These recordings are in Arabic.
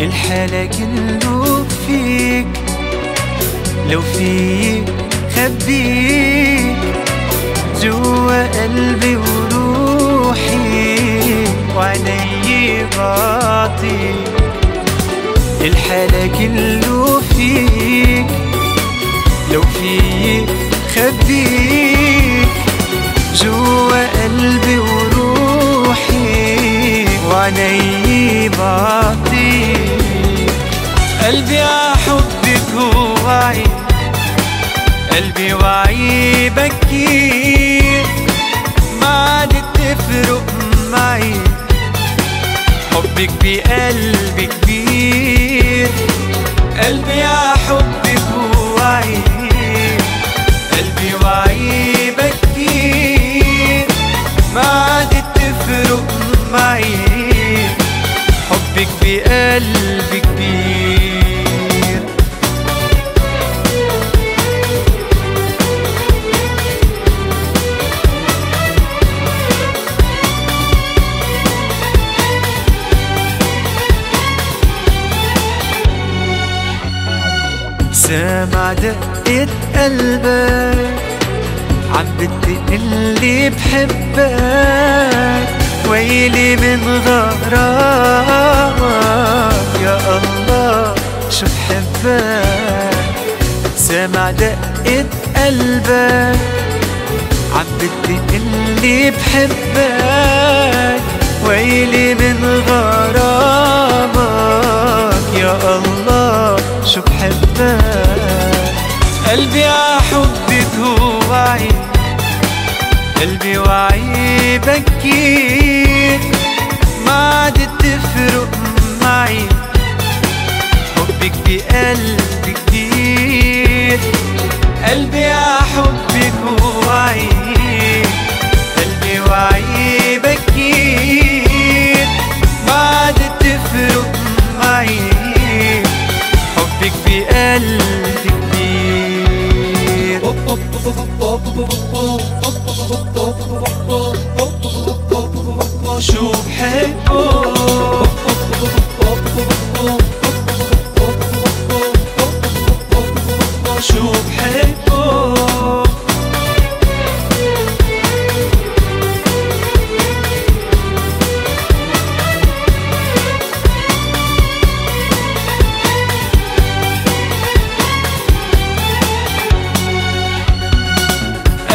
الحالة كله فيك. لو فيك خبيك جوا قلبي وروحي وعيني بعطيك الحالة كله فيك. لو فيك خبيك جوا قلبي وروحي وعيني بعطيك قلبي ع حبك وعي قلبي وعي بكير سامع دقة قلبك عم بتقلي بحبك. ويلي من غرامك. يا الله شو بحبك؟ سامع دقة قلبك عم بتقلي بحبك. ويلي من قلبي حبك وعي قلبي وعي بكير ما عادت تفرق معي. حبك بقلبي كتير. قلبي ع حبك وعي قلبي وعي بكير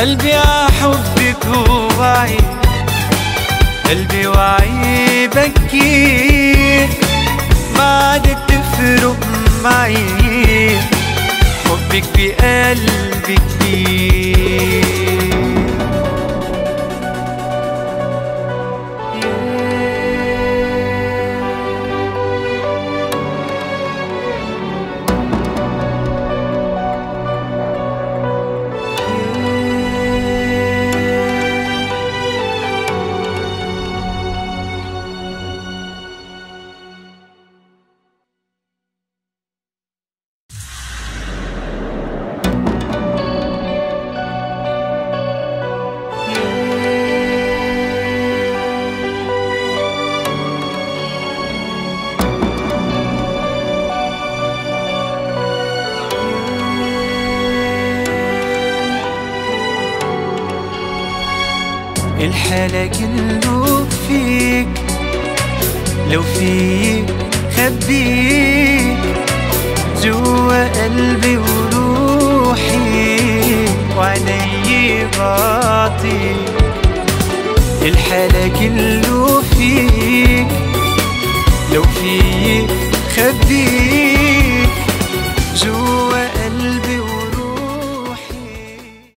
قلبي حبك وعي قلبي وعي بكير ما عادت تفرق معي حبك بقلبي كتير. الحالة كله فيك. لو فيك خبيك جوا قلبي وروحي وعيني بعطيك الحالة كله